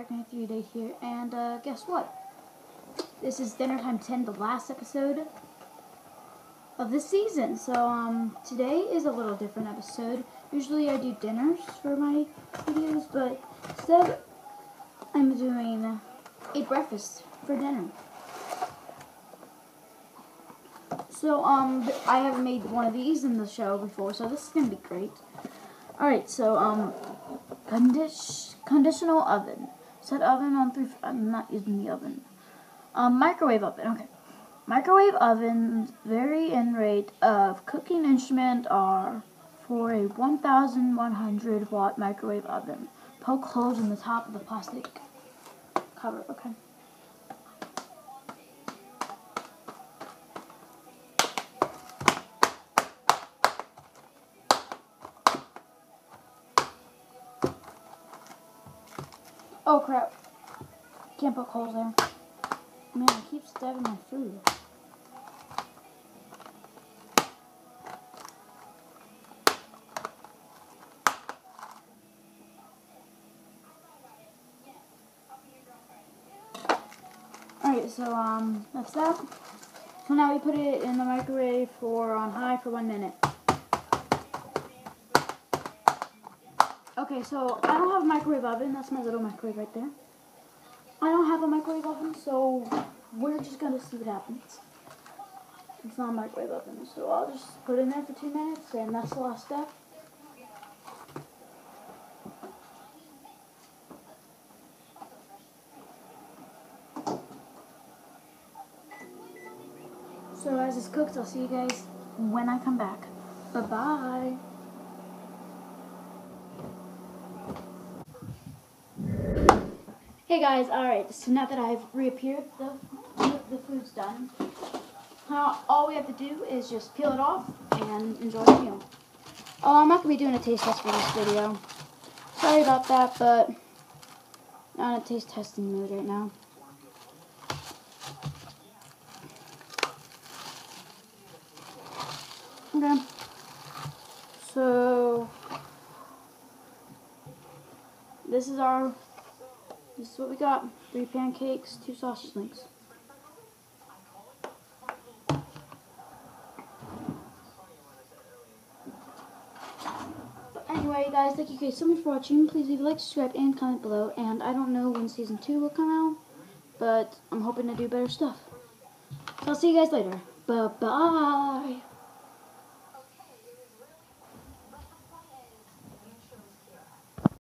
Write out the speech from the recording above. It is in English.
Dark Knight 3 Day here, and uh, guess what? This is Dinner Time 10, the last episode of this season. So, um, today is a little different episode. Usually I do dinners for my videos, but instead I'm doing a breakfast for dinner. So, um, I haven't made one of these in the show before, so this is going to be great. Alright, so, um, Condition, conditional oven. Set oven on three. I'm not using the oven. Um, microwave oven. Okay. Microwave ovens vary in rate of cooking instrument are for a 1,100 watt microwave oven. Poke holes in the top of the plastic cover. Okay. Oh crap. Can't put coals there. Man, I keep stabbing my food. Alright, so um, that's that. So now we put it in the microwave for on high for one minute. Okay, so I don't have a microwave oven. That's my little microwave right there. I don't have a microwave oven, so we're just going to see what happens. It's not a microwave oven, so I'll just put it in there for two minutes, and that's the last step. So as this cooks, I'll see you guys when I come back. Bye-bye. Hey guys, alright, so now that I've reappeared, the, the food's done. Now, all we have to do is just peel it off and enjoy the meal. Oh, I'm not going to be doing a taste test for this video. Sorry about that, but not in a taste testing mood right now. Okay. So, this is our this is what we got. Three pancakes, two sausage links. But anyway, guys, thank you guys so much for watching. Please leave a like, subscribe, and comment below. And I don't know when Season 2 will come out, but I'm hoping to do better stuff. So I'll see you guys later. Bye-bye.